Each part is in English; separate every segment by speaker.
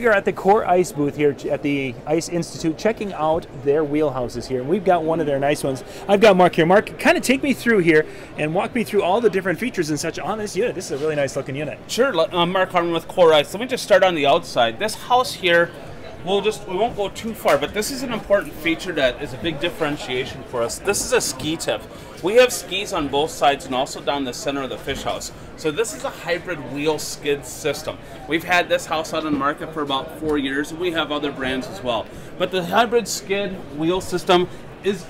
Speaker 1: we are at the Core Ice booth here at the Ice Institute, checking out their wheelhouses here. And we've got one of their nice ones. I've got Mark here. Mark, kind of take me through here and walk me through all the different features and such on this unit. This is a really nice looking unit.
Speaker 2: Sure. I'm uh, Mark Harmon with Core Ice. Let me just start on the outside. This house here we'll just we won't go too far, but this is an important feature that is a big differentiation for us. This is a ski tip. We have skis on both sides and also down the center of the fish house. So this is a hybrid wheel skid system. We've had this house out on the market for about four years, and we have other brands as well. But the hybrid skid wheel system is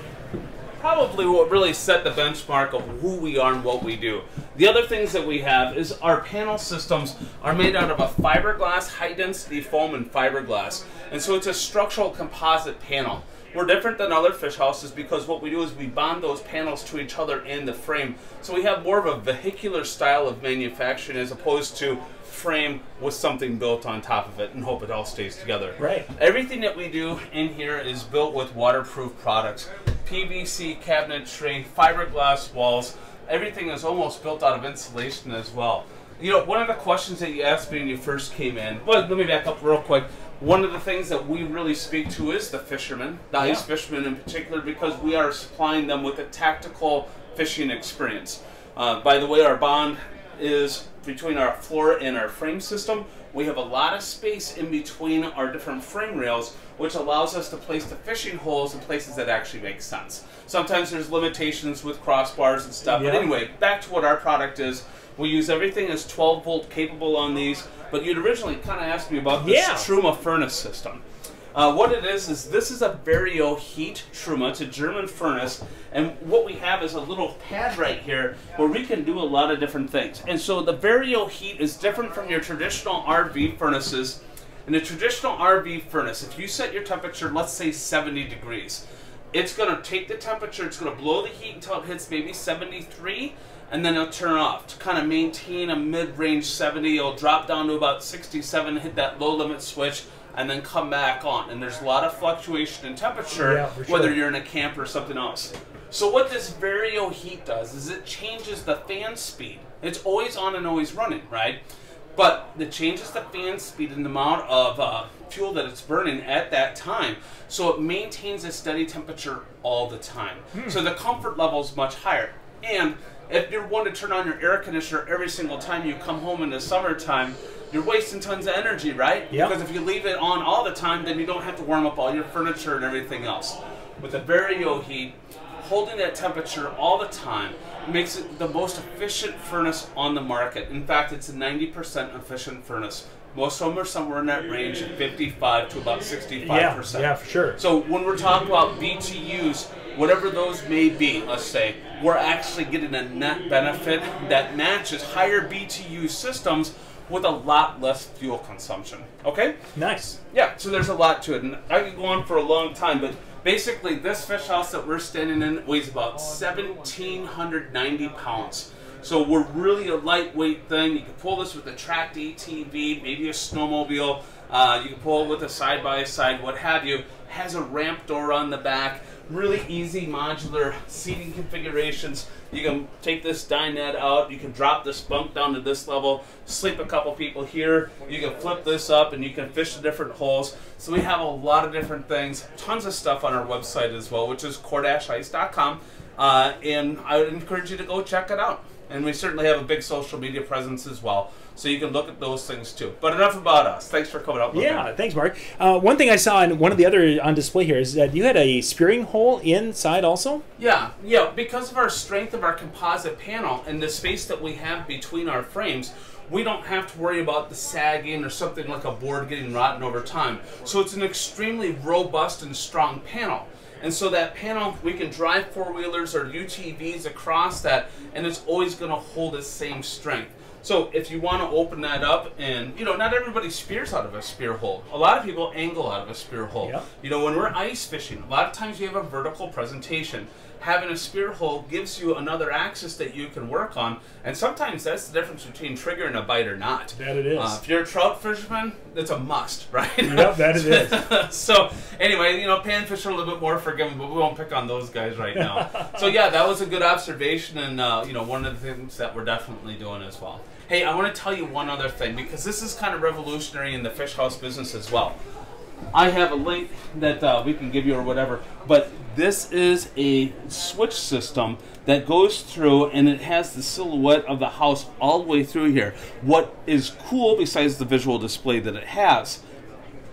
Speaker 2: probably what really set the benchmark of who we are and what we do. The other things that we have is our panel systems are made out of a fiberglass, high density foam and fiberglass. And so it's a structural composite panel. We're different than other fish houses because what we do is we bond those panels to each other in the frame. So we have more of a vehicular style of manufacturing as opposed to frame with something built on top of it and hope it all stays together.
Speaker 1: Right.
Speaker 2: Everything that we do in here is built with waterproof products. PVC cabinetry, fiberglass walls, everything is almost built out of insulation as well. You know, one of the questions that you asked me when you first came in, well, let me back up real quick. One of the things that we really speak to is the fishermen, the yeah. ice fishermen in particular, because we are supplying them with a tactical fishing experience. Uh, by the way, our bond is between our floor and our frame system. We have a lot of space in between our different frame rails, which allows us to place the fishing holes in places that actually make sense. Sometimes there's limitations with crossbars and stuff, yeah. but anyway, back to what our product is. We use everything as 12 volt capable on these, but you'd originally kind of asked me about this yeah. Truma furnace system. Uh, what it is is this is a VarioHeat Truma. It's a German furnace, and what we have is a little pad right here where we can do a lot of different things. And so the VarioHeat is different from your traditional RV furnaces. In a traditional RV furnace, if you set your temperature, let's say 70 degrees, it's going to take the temperature, it's going to blow the heat until it hits maybe 73, and then it'll turn off to kind of maintain a mid-range 70. It'll drop down to about 67, hit that low limit switch, and then come back on. And there's a lot of fluctuation in temperature, yeah, sure. whether you're in a camp or something else. So what this VarioHeat does is it changes the fan speed. It's always on and always running, right? But it changes the fan speed and the amount of uh, fuel that it's burning at that time. So it maintains a steady temperature all the time. Hmm. So the comfort level is much higher. And if you're one to turn on your air conditioner every single time you come home in the summertime, you're wasting tons of energy, right?
Speaker 1: Yeah.
Speaker 2: Because if you leave it on all the time, then you don't have to warm up all your furniture and everything else. With a VarioHeat, holding that temperature all the time makes it the most efficient furnace on the market. In fact, it's a 90% efficient furnace. Most of them are somewhere in that range of 55 to about 65%.
Speaker 1: Yeah, yeah, for sure.
Speaker 2: So when we're talking about BTUs, whatever those may be, let's say, we're actually getting a net benefit that matches higher BTU systems with a lot less fuel consumption. Okay?
Speaker 1: Nice.
Speaker 2: Yeah, so there's a lot to it. And I could go on for a long time, but basically this fish house that we're standing in weighs about 1,790 pounds. So we're really a lightweight thing. You can pull this with a tracked ATV, maybe a snowmobile. Uh, you can pull it with a side-by-side, -side, what have you. Has a ramp door on the back really easy modular seating configurations. You can take this dinette out, you can drop this bunk down to this level, sleep a couple people here, you can flip this up and you can fish the different holes. So we have a lot of different things, tons of stuff on our website as well, which is core-ice.com. Uh, and I would encourage you to go check it out. And we certainly have a big social media presence as well. So you can look at those things too. But enough about us. Thanks for coming up.
Speaker 1: Yeah, me. thanks, Mark. Uh, one thing I saw in one of the other on display here is that you had a spearing hole inside also.
Speaker 2: Yeah, yeah. Because of our strength of our composite panel and the space that we have between our frames, we don't have to worry about the sagging or something like a board getting rotten over time. So it's an extremely robust and strong panel. And so that panel, we can drive four-wheelers or UTVs across that, and it's always going to hold the same strength. So if you want to open that up and, you know, not everybody spears out of a spear hole. A lot of people angle out of a spear hole.
Speaker 1: Yep.
Speaker 2: You know, when we're ice fishing, a lot of times you have a vertical presentation having a spear hole gives you another axis that you can work on, and sometimes that's the difference between triggering a bite or not.
Speaker 1: That it is.
Speaker 2: Uh, if you're a trout fisherman, it's a must, right?
Speaker 1: Yep, that it is.
Speaker 2: so anyway, you know, panfish are a little bit more forgiving, but we won't pick on those guys right now. so yeah, that was a good observation, and uh, you know, one of the things that we're definitely doing as well. Hey, I want to tell you one other thing because this is kind of revolutionary in the fish house business as well. I have a link that uh, we can give you or whatever, but this is a switch system that goes through and it has the silhouette of the house all the way through here. What is cool, besides the visual display that it has,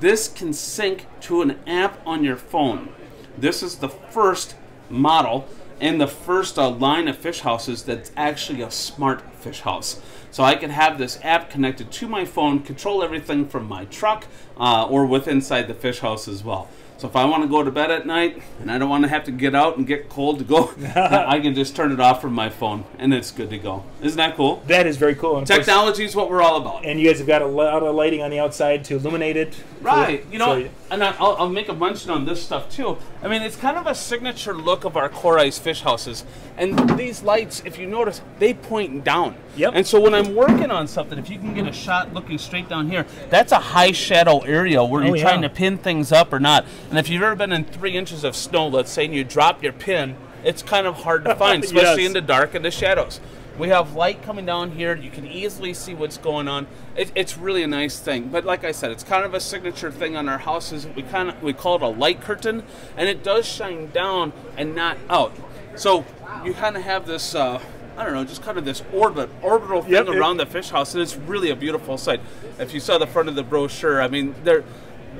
Speaker 2: this can sync to an app on your phone. This is the first model and the first uh, line of fish houses that's actually a smart fish house. So I can have this app connected to my phone, control everything from my truck uh, or with inside the fish house as well. So if I want to go to bed at night and I don't want to have to get out and get cold to go, I can just turn it off from my phone and it's good to go. Isn't that cool?
Speaker 1: That is very cool. And of course-
Speaker 2: Technology is what we're all about.
Speaker 1: and you guys have got a lot of lighting on the outside to illuminate it.
Speaker 2: Right.
Speaker 1: So-
Speaker 2: You know,
Speaker 1: so-
Speaker 2: and I- I'll, I'll make a mention on this stuff too. I mean, it's kind of a signature look of our core ice fish houses. And these lights, if you notice, they point down.
Speaker 1: Yep.
Speaker 2: And so when I'm working on something, if you can get a shot looking straight down here, that's a high shadow area where
Speaker 1: Oh,
Speaker 2: you're
Speaker 1: yeah.
Speaker 2: trying to pin things up or not. And if you've ever been in three inches of snow, let's say, and you drop your pin, it's kind of hard to find, especially
Speaker 1: Yes.
Speaker 2: in the dark and the shadows. We have light coming down here. You can easily see what's going on. It, it's really a nice thing. But like I said, it's kind of a signature thing on our houses. We kind of we call it a light curtain, and it does shine down and not out. So you kind of have this. Uh, I don't know, just kind of this orbit, orbital thing
Speaker 1: Yep, it-
Speaker 2: around the fish house, and it's really a beautiful sight. If you saw the front of the brochure, I mean, they're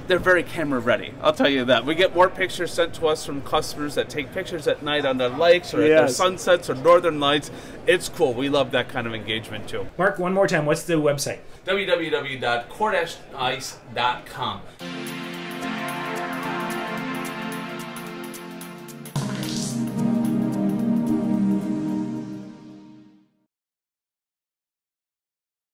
Speaker 2: they're very camera ready. I'll tell you that. We get more pictures sent to us from customers that take pictures at night on the lakes or at their sunsets or northern lights. It's cool. We love that kind of engagement too.
Speaker 1: Mark, one more time. What's the website?
Speaker 2: www.core-ice.com.